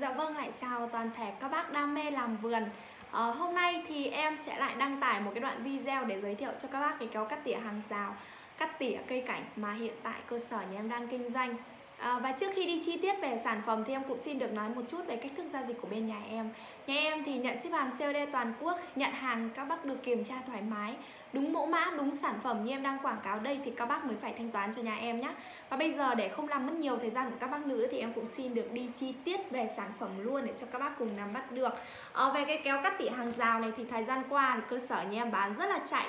Dạ vâng, lại chào toàn thể các bác đam mê làm vườn. À, Hôm nay thì em sẽ lại đăng tải một cái đoạn video để giới thiệu cho các bác cái kéo cắt tỉa hàng rào Cắt tỉa cây cảnh mà hiện tại cơ sở nhà em đang kinh doanh à, Và trước khi đi chi tiết về sản phẩm thì em cũng xin được nói một chút về cách thức giao dịch của bên nhà em. Nhà em thì nhận ship hàng COD toàn quốc, nhận hàng các bác được kiểm tra thoải mái Đúng mẫu mã, đúng sản phẩm như em đang quảng cáo đây thì các bác mới phải thanh toán cho nhà em nhé Và bây giờ để không làm mất nhiều thời gian của các bác nữa thì em cũng xin được đi chi tiết về sản phẩm luôn để cho các bác cùng nắm bắt được. À, Về cái kéo cắt tỉa hàng rào này thì thời gian qua thì cơ sở nhà em bán rất là chạy.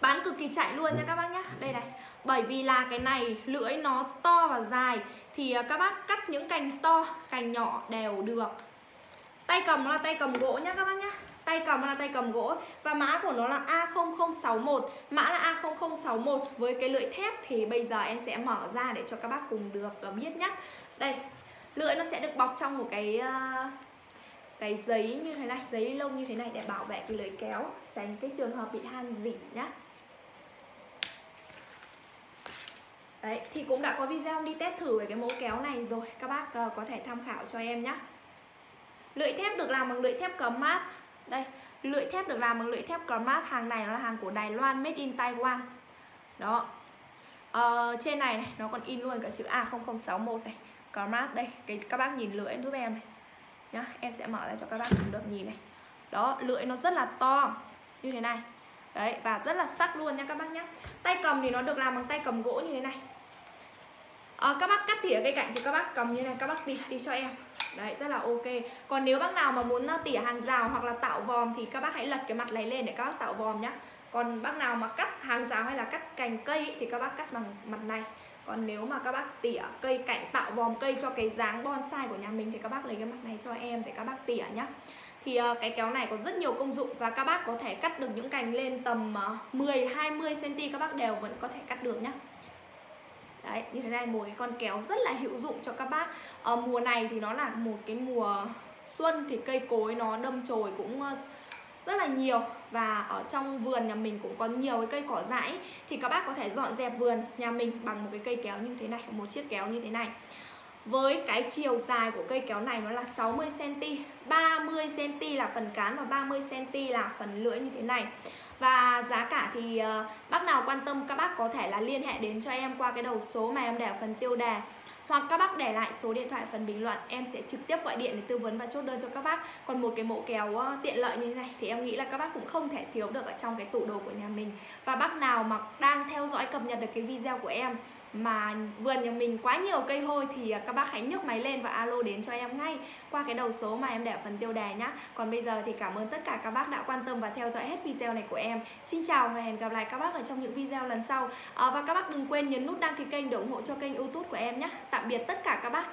Bán cực kỳ chạy luôn nha các bác nhá, Đây này Bởi vì là cái này lưỡi nó to và dài Thì à, các bác cắt những cành to, cành nhỏ đều được. Tay cầm là tay cầm gỗ nhá các bác nhá. Tay cầm là tay cầm gỗ Và mã của nó là A0061 Mã là A0061 Với cái lưỡi thép thì bây giờ em sẽ mở ra để cho các bác cùng được à, biết nhá. Đây Lưỡi nó sẽ được bọc trong một cái uh, cái giấy như thế này giấy lông như thế này để bảo vệ cái lưỡi kéo tránh cái trường hợp bị han dỉ nhá. Đấy, thì cũng đã có video đi test thử về cái mẫu kéo này rồi Các bác uh, có thể tham khảo cho em nhé Lưỡi thép được làm bằng lưỡi thép cấm mát. Đây, lưỡi thép được làm bằng lưỡi thép cấm mát Hàng này nó là hàng của Đài Loan, made in Taiwan. Đó. Uh, Trên này, này nó còn in luôn cả chữ A0061 này. Cấm mát đây, cái các bác nhìn lưỡi giúp em này nhá em sẽ mở ra cho các bác cùng được nhìn này. Đó lưỡi nó rất là to như thế này. Đấy và rất là sắc luôn nha các bác nhé tay cầm thì nó được làm bằng tay cầm gỗ như thế này. À, các bác cắt tỉa cây cạnh thì các bác cầm như này các bác tỉa đi cho em đấy, rất là ok. Còn nếu bác nào mà muốn ờ, tỉa hàng rào hoặc là tạo vòm thì các bác hãy lật cái mặt này lên để các bác tạo vòm nhá. Còn bác nào mà cắt hàng rào hay là cắt cành cây thì các bác cắt bằng mặt này. Còn nếu mà các bác tỉa cây cạnh tạo vòm cây cho cái dáng bonsai của nhà mình thì các bác lấy cái mặt này cho em để các bác tỉa nhá. Thì ờ, cái kéo này có rất nhiều công dụng và các bác có thể cắt được những cành lên tầm 10 20 cm các bác đều vẫn có thể cắt được nhá. Đấy, như thế này một cái con kéo rất là hữu dụng cho các bác. À, Mùa này thì nó là một cái mùa xuân thì cây cối nó đâm chồi cũng ờ, rất là nhiều. Và ở trong vườn nhà mình cũng có nhiều cái cây cỏ dại thì các bác có thể dọn dẹp vườn nhà mình bằng một cái cây kéo như thế này một chiếc kéo như thế này. Với cái chiều dài của cây kéo này nó là 60 cm 30 cm là phần cán và 30 cm là phần lưỡi như thế này và giá cả thì uh, bác nào quan tâm các bác có thể là liên hệ đến cho em qua cái đầu số mà em để ở phần tiêu đề hoặc các bác để lại số điện thoại phần bình luận em sẽ trực tiếp gọi điện để tư vấn và chốt đơn cho các bác. Còn một cái mẫu kéo ờ, tiện lợi như thế này thì em nghĩ là các bác cũng không thể thiếu được ở trong cái tủ đồ của nhà mình. Và bác nào mà đang theo dõi cập nhật được cái video của em mà vườn nhà mình quá nhiều cây hôi thì ờ, các bác hãy nhấc máy lên và alo đến cho em ngay qua cái đầu số mà em để ở phần tiêu đề nhá. Còn bây giờ thì cảm ơn tất cả các bác đã quan tâm và theo dõi hết video này của em. Xin chào và hẹn gặp lại các bác ở trong những video lần sau. À, và các bác đừng quên nhấn nút đăng ký kênh để ủng hộ cho kênh youtube của em nhé Tạm tạm biệt tất cả các bác.